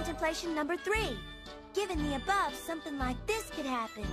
Contemplation number three. Given the above, something like this could happen.